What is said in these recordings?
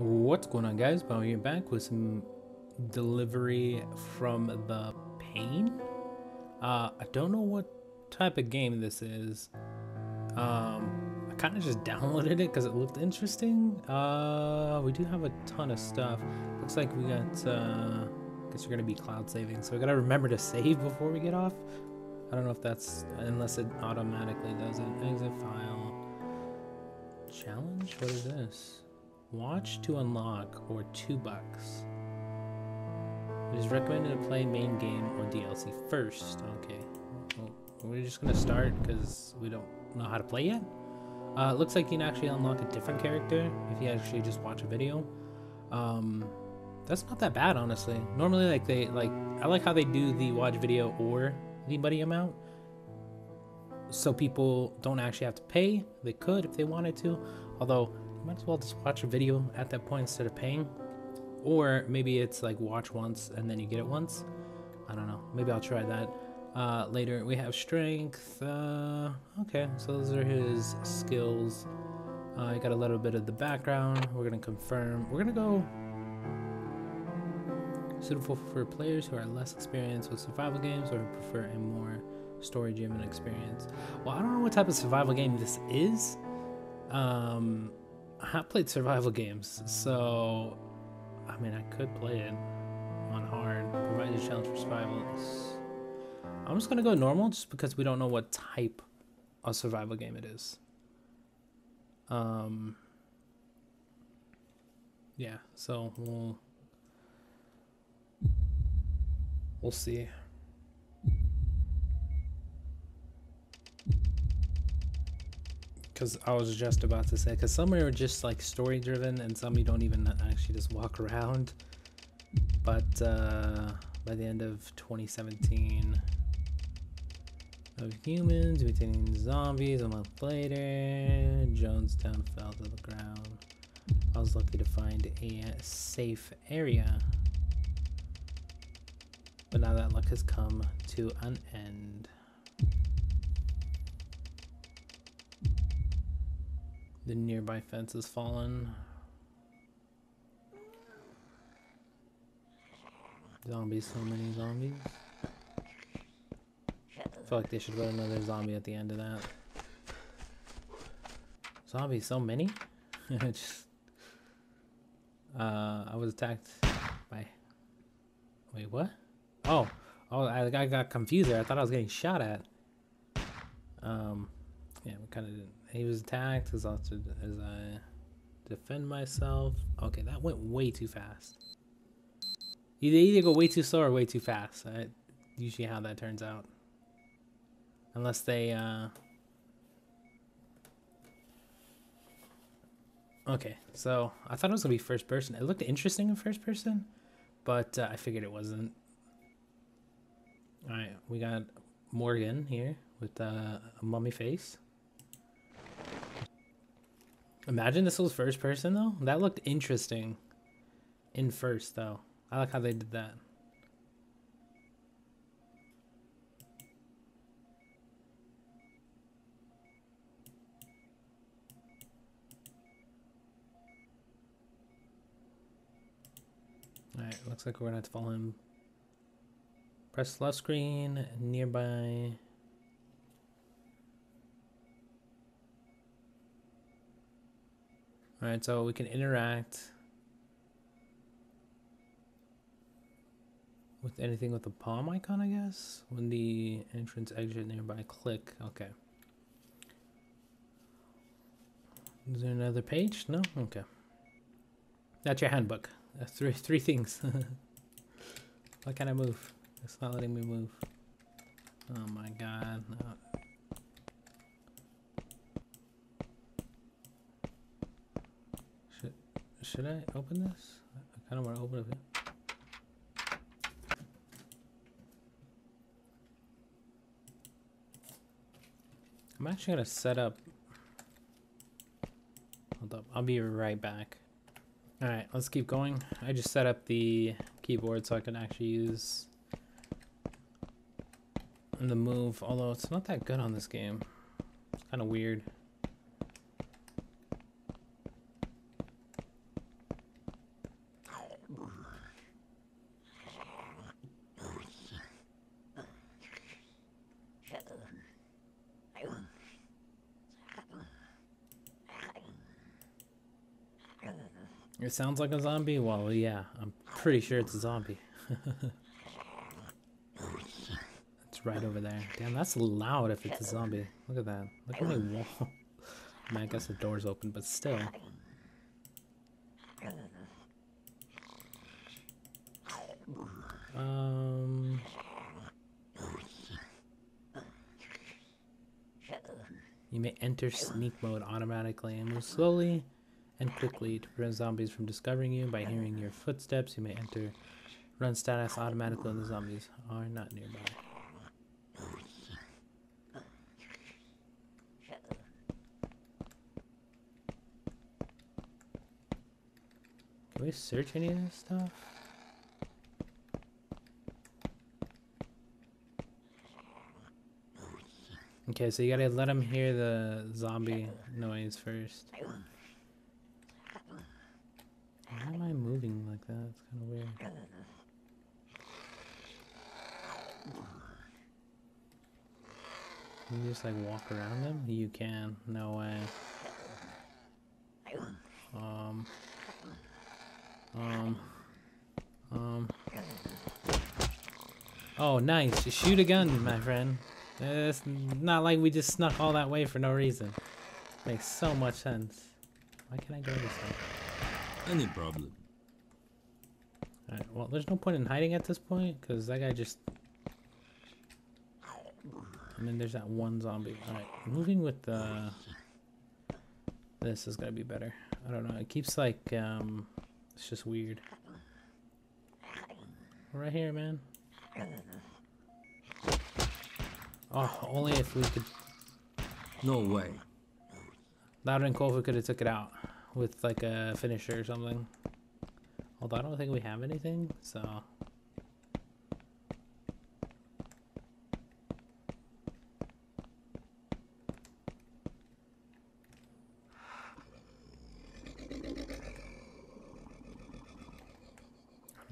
What's going on guys? Bio here back with some delivery from the pain. Uh, I don't know what type of game this is. Um, I kind of just downloaded it because it looked interesting. Uh, we do have a ton of stuff. Looks like we got, uh, I guess we're gonna be cloud saving. So we gotta remember to save before we get off. I don't know if that's, unless it automatically does it. Exit file. Challenge? What is this? Watch to unlock or two bucks. It is recommended to play main game or DLC first. Okay. Well, we're just gonna start because we don't know how to play yet. Uh, looks like you can actually unlock a different character if you actually just watch a video. Um, that's not that bad, honestly. Normally, like they like, I like how they do the watch video or the buddy amount, so people don't actually have to pay. They could if they wanted to, although might as well just watch a video at that point instead of paying. Or maybe it's like watch once and then you get it once. I don't know. Maybe I'll try that uh, later. We have strength. Uh, okay, so those are his skills. Uh, I got a little bit of the background. We're gonna confirm. We're gonna go suitable for players who are less experienced with survival games or prefer a more story-driven experience. Well, I don't know what type of survival game this is. Um, I have played survival games, so I mean, I could play it on hard. Provide a challenge for survival. I'm just gonna go normal, just because we don't know what type of survival game it is. Um. Yeah, so we'll we'll see. Because I was just about to say, because some are just like story driven and some you don't even actually just walk around. But uh, by the end of 2017, of humans between zombies a month later, Jonestown fell to the ground. I was lucky to find a safe area. But now that luck has come to an end. The nearby fence has fallen. Zombies, so many zombies. I feel like they should put another zombie at the end of that. Zombies, so many? Just, uh, I was attacked by... Wait, what? Oh, oh, I, I got confused there. I thought I was getting shot at. Um, yeah, we kind of didn't. He was attacked as, I, as I defend myself. Okay, that went way too fast. You either go way too slow or way too fast. I, usually how that turns out. Unless they, uh... Okay, so I thought it was going to be first person. It looked interesting in first person, but uh, I figured it wasn't. Alright, we got Morgan here with uh, a mummy face. Imagine this was first person though. That looked interesting in first though. I like how they did that. Alright, looks like we're gonna have to follow him. Press left screen, nearby. Alright, so we can interact with anything with the palm icon, I guess? When the entrance exit nearby, click. Okay. Is there another page? No? Okay. That's your handbook. That's three three things. Why can't I move? It's not letting me move. Oh my god. No. Should, I open this? I kind of want to open it. I'm actually gonna set up. Hold up, I'll be right back. All right, let's keep going. I just set up the keyboard so I can actually use the move, although it's not that good on this game. It's kind of weird. It sounds like a zombie? Well, yeah, I'm pretty sure it's a zombie. it's right over there. Damn, that's loud if it's a zombie. Look at that. Look at my wall. I, mean, I guess the door's open, but still. Um... You may enter sneak mode automatically and move slowly and quickly to prevent zombies from discovering you. By hearing your footsteps, you may enter run status automatically when the zombies are not nearby. Can we search any of this stuff? Okay, so you gotta let him hear the zombie noise first. Why am I moving like that? It's kind of weird. Can you just like walk around them? You can. No way. Um. Um. Um. Oh, nice. Just shoot a gun, my friend. It's not like we just snuck all that way for no reason. Makes so much sense. Why can't I go this way? Any problem. Alright, well, there's no point in hiding at this point, because that guy just... And then there's that one zombie. Alright, moving with the... This is gonna be better. I don't know, it keeps like, um... It's just weird. Right here, man. Oh, only if we could... No way. Have cool we could have took it out with like a finisher or something. Although I don't think we have anything, so.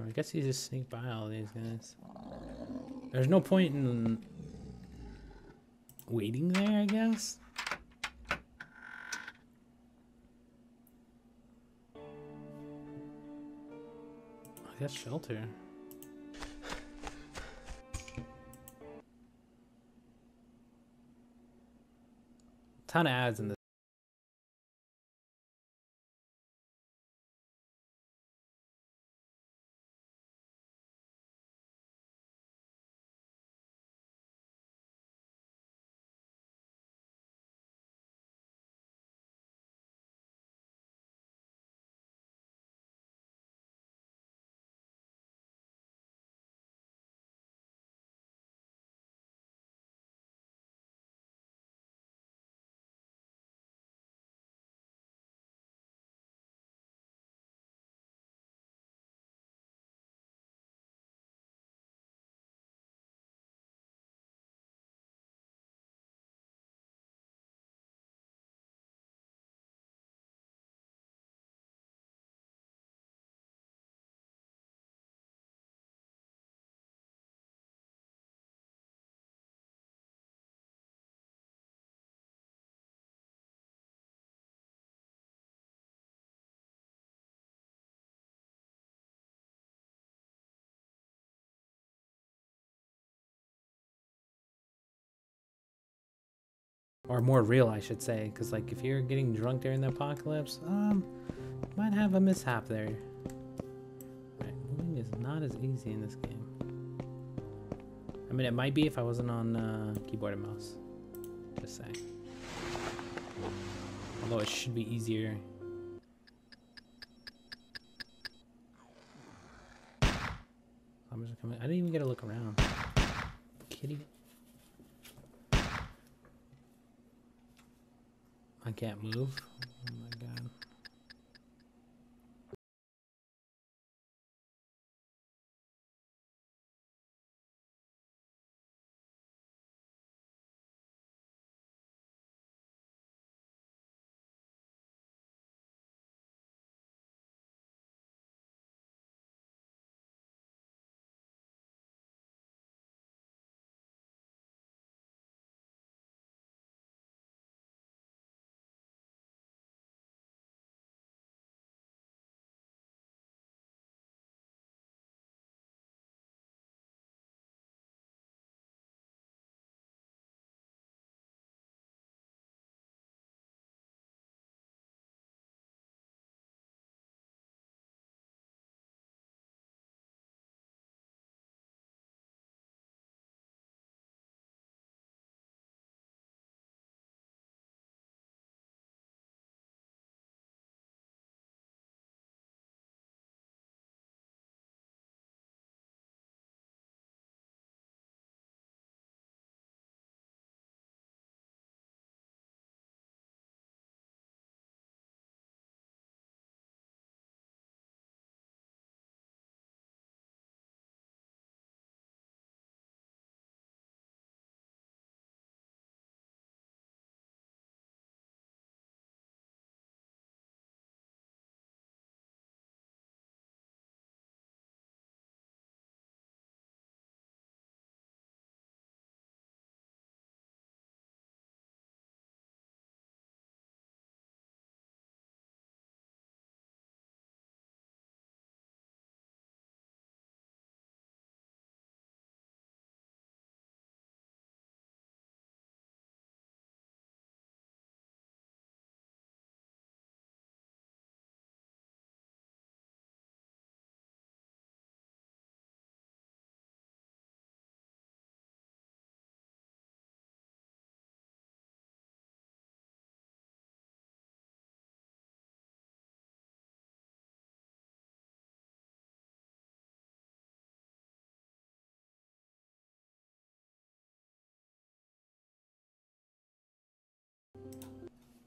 I guess you just sneak by all these guys. There's no point in waiting there, I guess. Guess shelter. Ton of ads in this. Or more real, I should say, because like if you're getting drunk during the apocalypse, um, might have a mishap there. Right, moving is not as easy in this game. I mean, it might be if I wasn't on uh, keyboard and mouse. Just saying. Although it should be easier. I didn't even get to look around. Kitty. I can't move.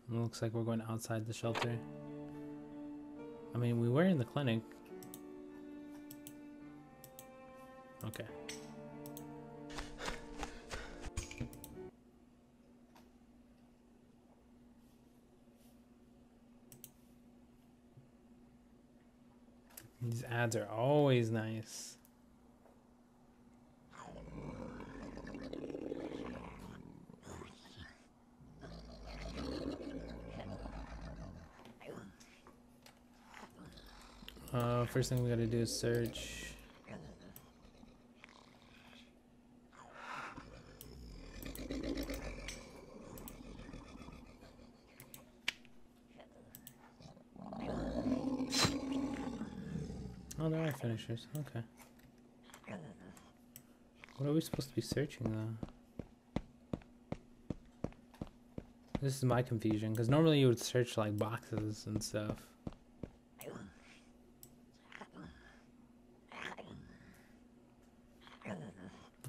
It looks like we're going outside the shelter. I mean, we were in the clinic. Okay. These ads are always nice. Uh, first thing we gotta do is search. Oh, there are finishers. Okay. What are we supposed to be searching though? This is my confusion, because normally you would search like boxes and stuff.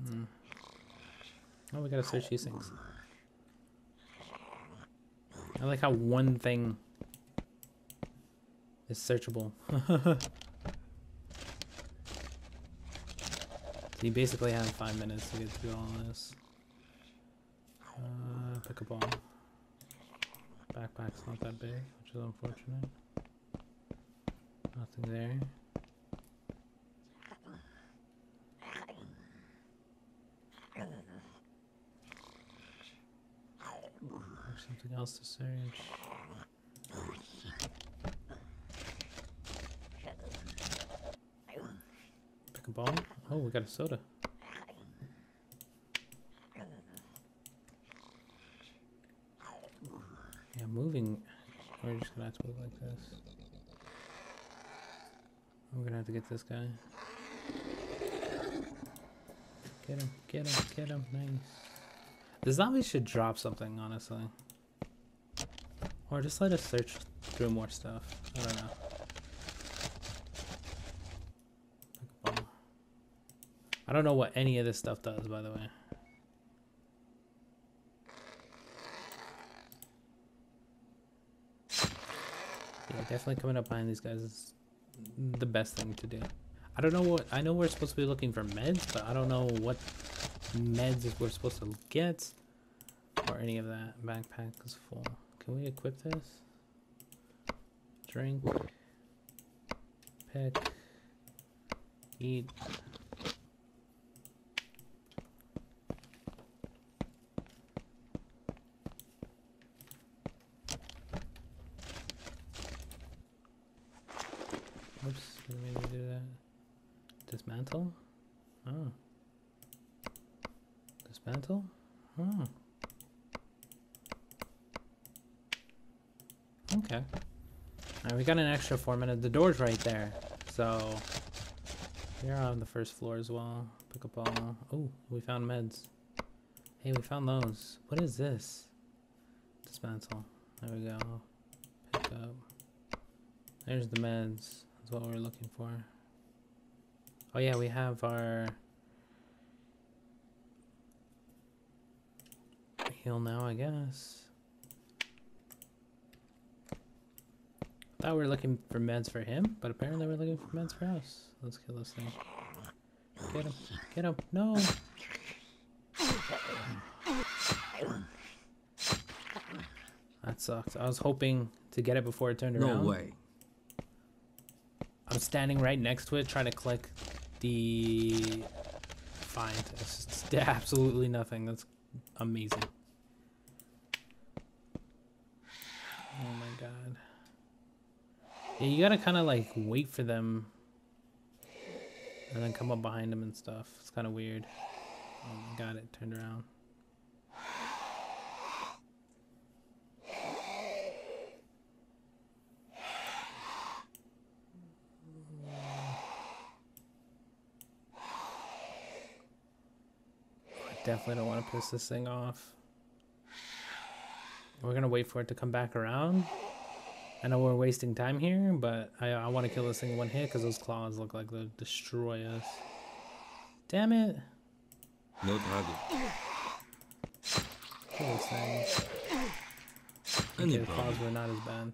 Hmm. Oh, we gotta search these things. I like how one thing is searchable. so you basically have five minutes to get through all this. Uh, pick a ball. Backpack's not that big, which is unfortunate. Nothing there. Something else to search. Pick a ball. Oh, we got a soda. Yeah, moving. We're just gonna have to move like this. I'm gonna have to get this guy. Get him, get him, get him. Nice. The zombies should drop something, honestly. Or just let us search through more stuff. I don't know. I don't know what any of this stuff does, by the way. Yeah, definitely coming up behind these guys is the best thing to do. I don't know what I know we're supposed to be looking for meds, but I don't know what meds we're supposed to get or any of that. Backpack is full. Can we equip this? Drink. Pick. Eat. Oops, didn't mean to do that. Dismantle? Oh. Dismantle? Oh. Okay. We got an extra four minutes. The door's right there. So, you're on the first floor as well. Pick up all. Oh, we found meds. Hey, we found those. What is this? Dismantle. There we go. Pick up. There's the meds. That's what we're looking for. Oh yeah, we have our heal now, I guess. Thought we were looking for meds for him, but apparently we're looking for meds for us. Let's kill this thing. Get him! Get him! No! That sucks. I was hoping to get it before it turned No around. No way. I'm standing right next to it trying to click the find. It's just absolutely nothing. That's amazing. Oh my god. Yeah, you gotta kind of like wait for them and then come up behind them and stuff. It's kind of weird. Um, oh god, it turned around. I definitely don't want to piss this thing off. We're gonna wait for it to come back around. I know we're wasting time here, but I, I want to kill this thing one hit because those claws look like they'll destroy us. Damn it! No target. Kill this thing. Okay, the claws were not as bad.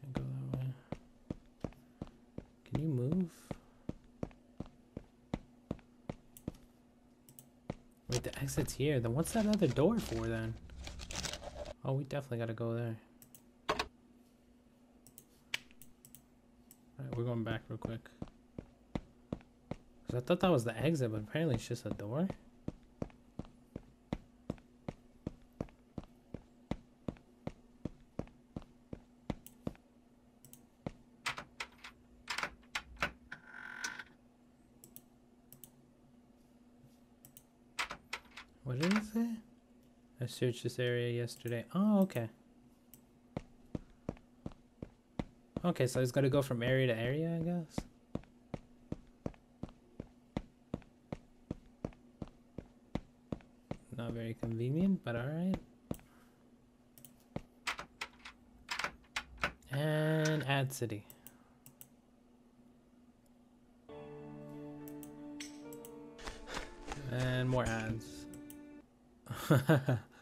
Can't go that way. Can you move? Wait, the exit's here. Then what's that other door for then? Oh, we definitely gotta go there. Alright, we're going back real quick. Cause I thought that was the exit, but apparently it's just a door. What did it say? I searched this area yesterday. Oh, okay. Okay, so it's gotta go from area to area, I guess. Not very convenient, but alright. And add city. And more ads.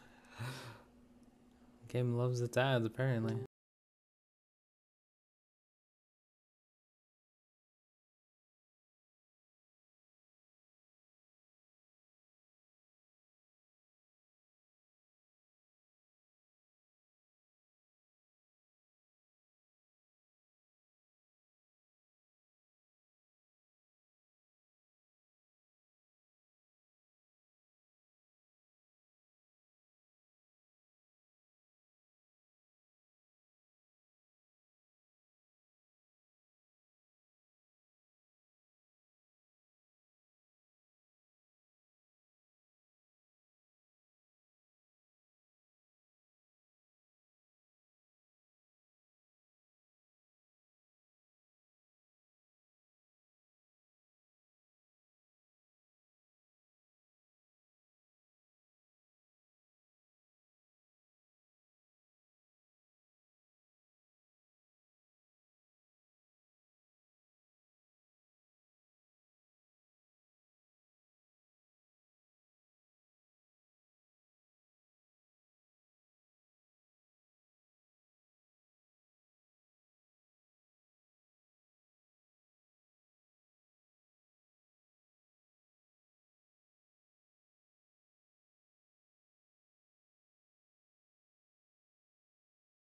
Game loves its ads, apparently.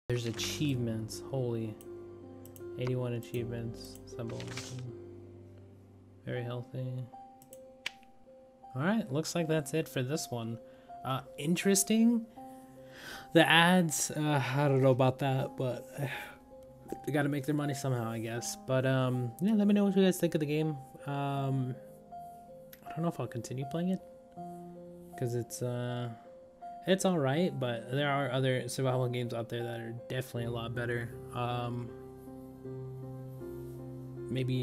There's achievements. Holy. 81 achievements. Symbol. Very healthy. Alright, looks like that's it for this one. Uh, interesting. The ads, uh, I don't know about that, but they gotta make their money somehow, I guess. But, um, yeah, let me know what you guys think of the game. Um, I don't know if I'll continue playing it. Because it's, uh, it's all right, but there are other survival games out there that are definitely a lot better. Um, maybe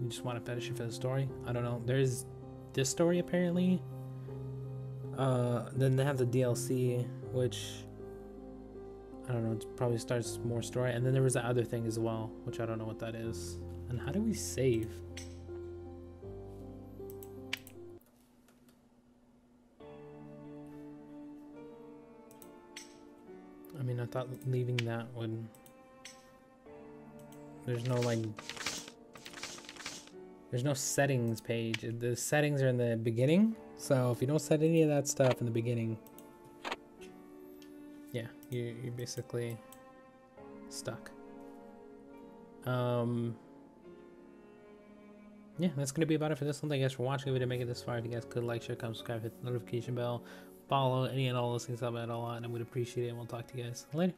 you just want to fetish it for the story. I don't know. There's this story apparently. Uh, then they have the DLC, which I don't know. It probably starts more story, and then there was the other thing as well, which I don't know what that is. And how do we save? I thought leaving that would. There's no like. There's no settings page. The settings are in the beginning. So if you don't set any of that stuff in the beginning, yeah, you you're basically stuck. Um. Yeah, that's gonna be about it for this one. Thank you guys for watching. If you didn't make it this far, if you guys could like, share, comment, subscribe, hit the notification bell, follow any and all those things help out a lot, and I would appreciate it. And we'll talk to you guys later.